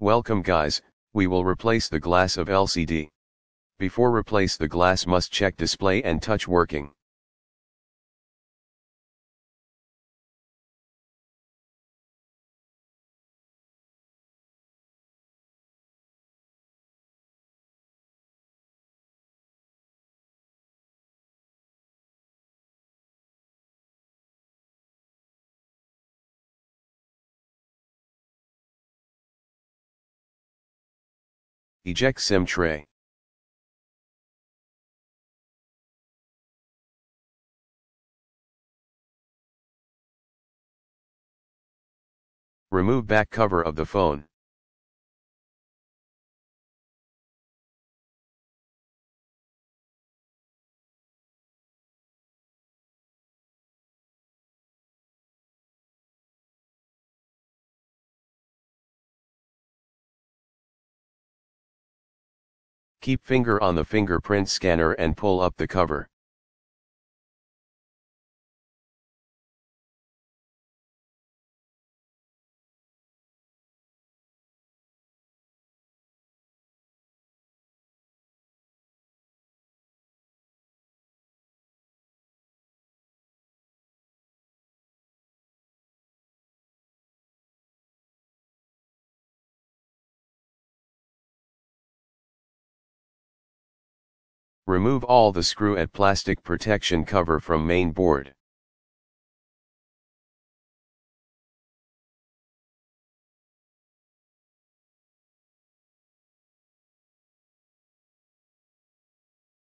Welcome guys, we will replace the glass of LCD. Before replace the glass must check display and touch working. Eject SIM tray. Remove back cover of the phone. Keep finger on the fingerprint scanner and pull up the cover. Remove all the screw at plastic protection cover from main board.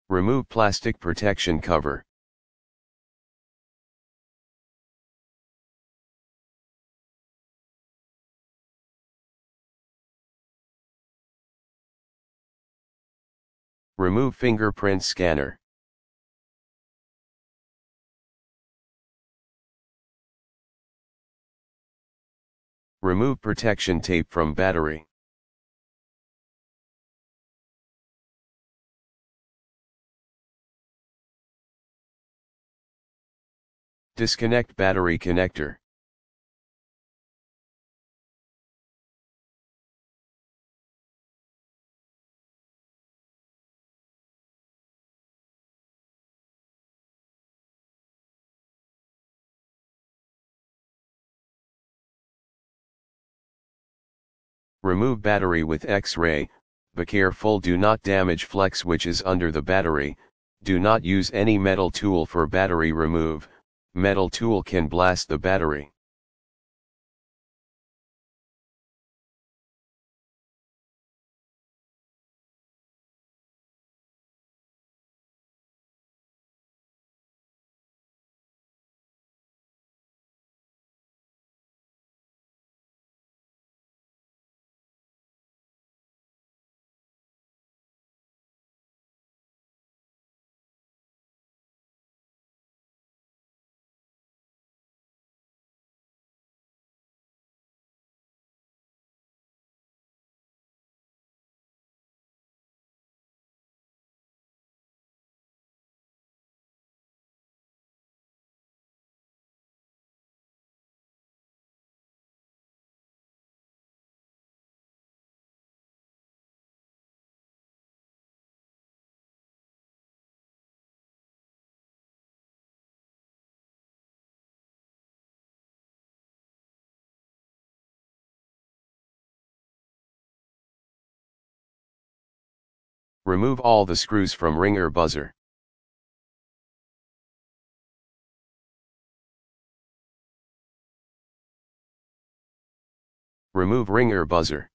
Remove plastic protection cover. Remove fingerprint scanner. Remove protection tape from battery. Disconnect battery connector. Remove battery with X-ray, be careful do not damage flex which is under the battery, do not use any metal tool for battery remove, metal tool can blast the battery. Remove all the screws from ringer buzzer. Remove ringer buzzer.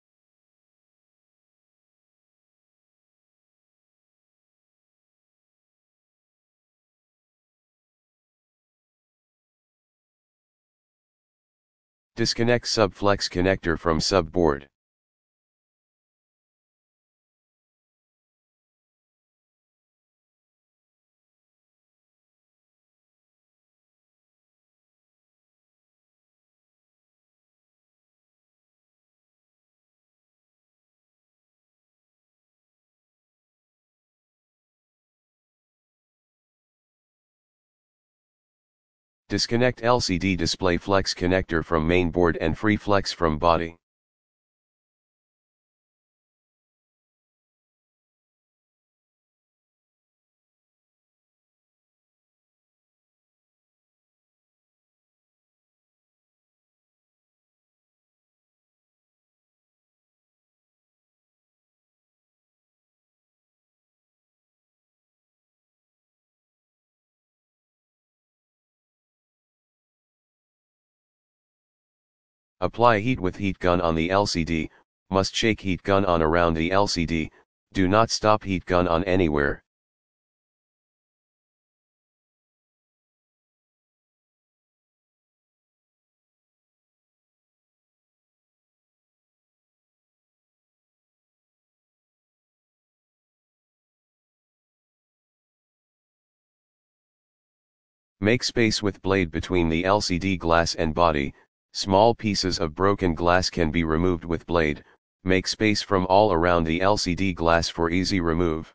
Disconnect subflex connector from subboard. Disconnect LCD display flex connector from mainboard and free flex from body. Apply heat with heat gun on the LCD, must shake heat gun on around the LCD, do not stop heat gun on anywhere. Make space with blade between the LCD glass and body, small pieces of broken glass can be removed with blade, make space from all around the LCD glass for easy remove.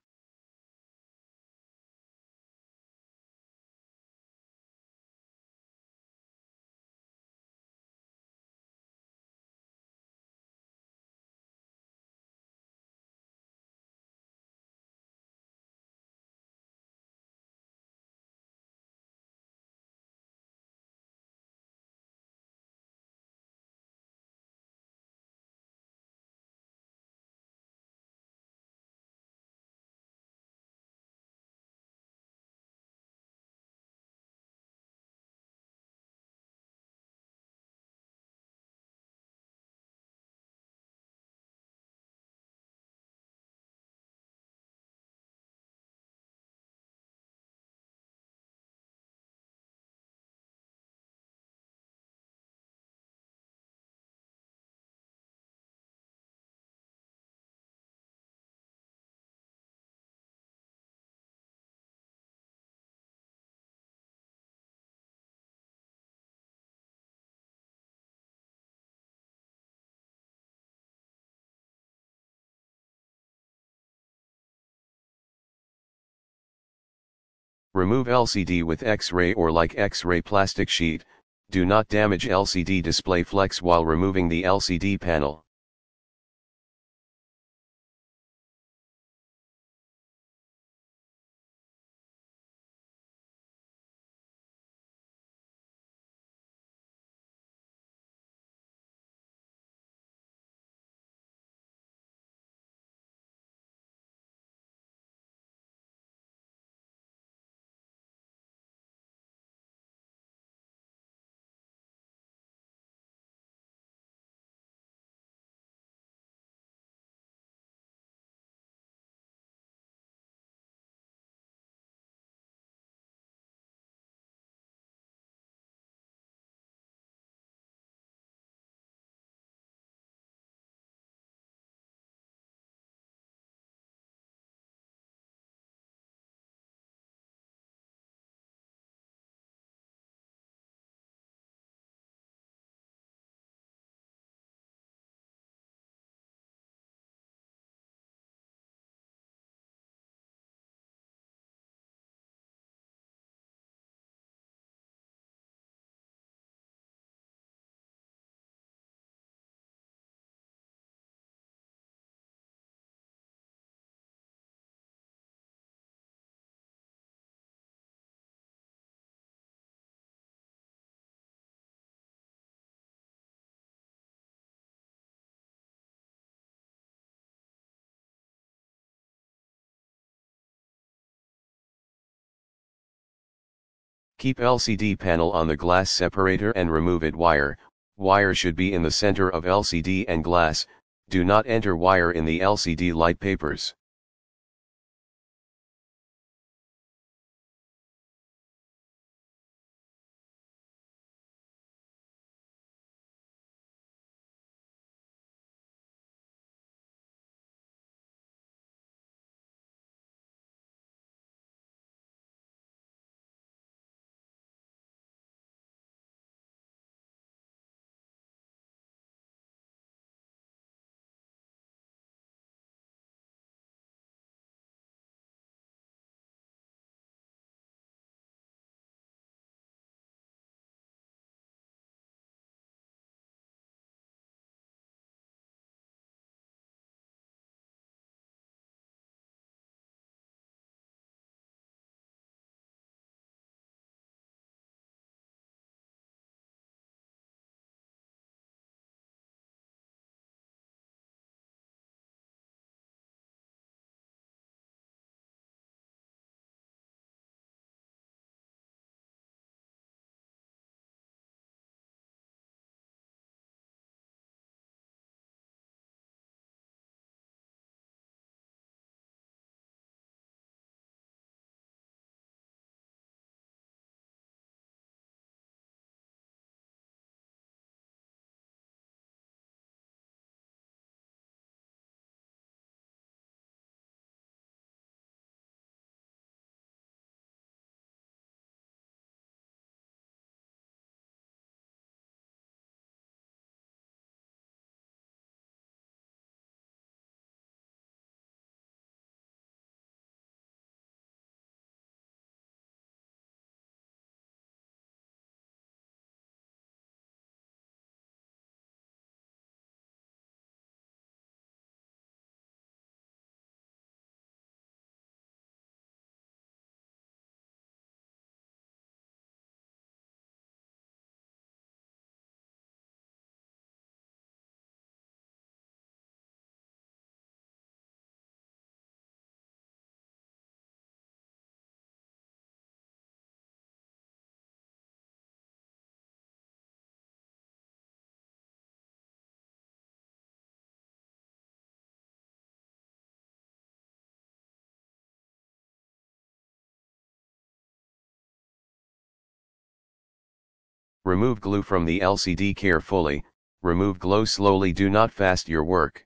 Remove LCD with X-ray or like X-ray plastic sheet, do not damage LCD display flex while removing the LCD panel. Keep LCD panel on the glass separator and remove it wire, wire should be in the center of LCD and glass, do not enter wire in the LCD light papers. Remove glue from the LCD carefully, remove glue slowly do not fast your work.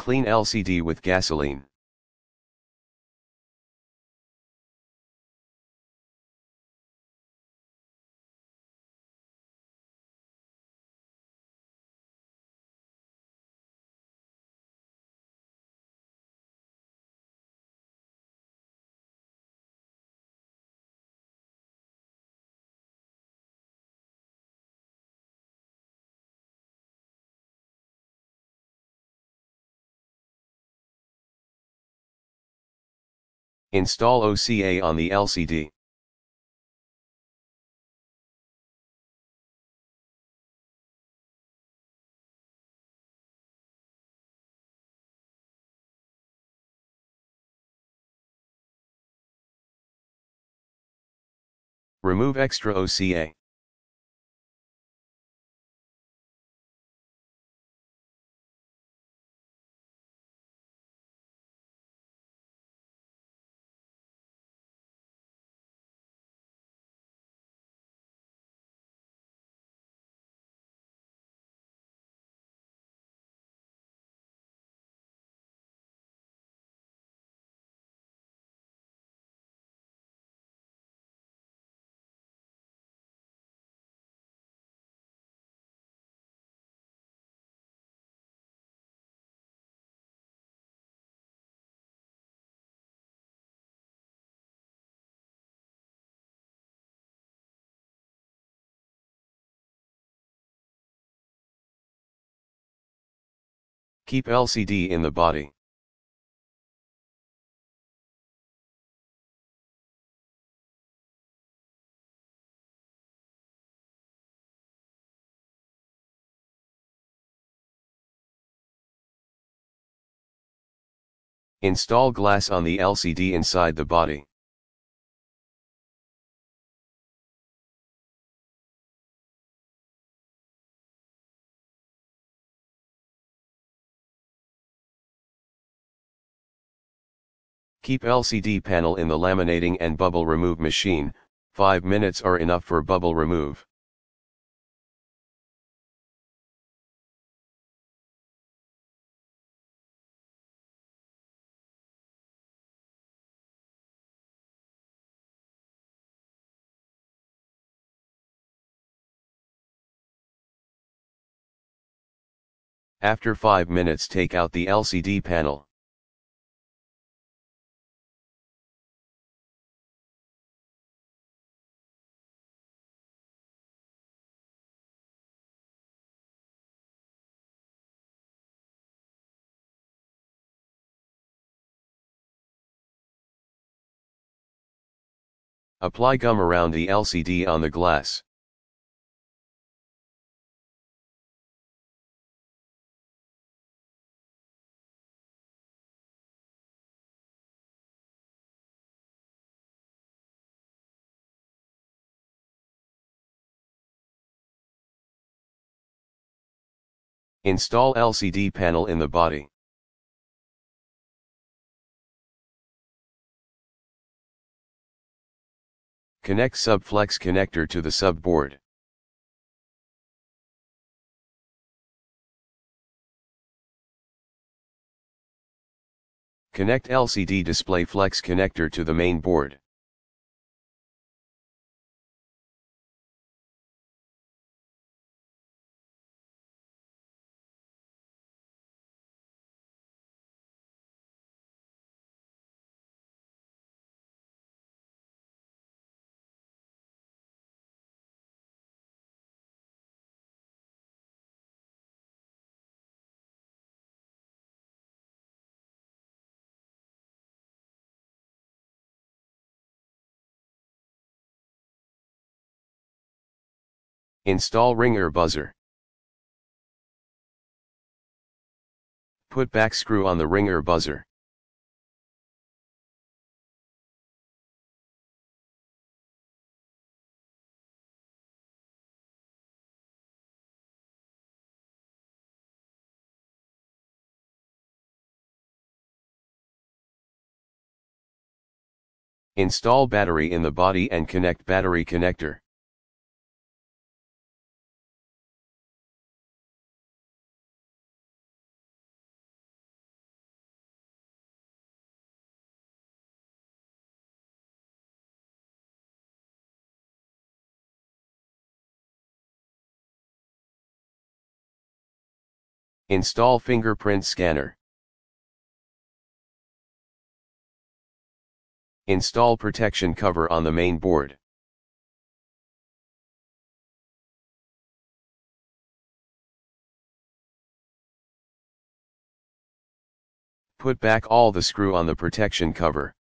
Clean LCD with gasoline. Install OCA on the LCD. Remove extra OCA. Keep LCD in the body. Install glass on the LCD inside the body. Keep LCD panel in the laminating and bubble remove machine, 5 minutes are enough for bubble remove. After 5 minutes take out the LCD panel. Apply gum around the LCD on the glass. Install LCD panel in the body. Connect subflex connector to the subboard. Connect LCD display flex connector to the main board. Install ringer buzzer. Put back screw on the ringer buzzer. Install battery in the body and connect battery connector. Install fingerprint scanner. Install protection cover on the main board. Put back all the screw on the protection cover.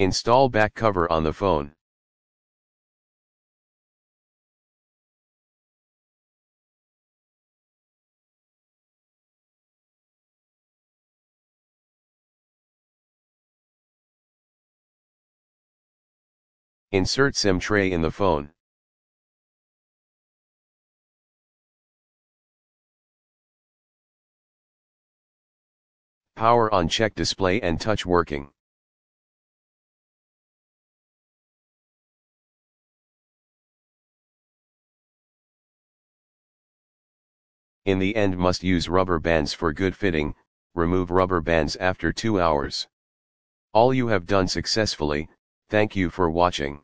Install back cover on the phone. Insert SIM tray in the phone. Power on check display and touch working. In the end must use rubber bands for good fitting, remove rubber bands after 2 hours. All you have done successfully, Thank you for watching.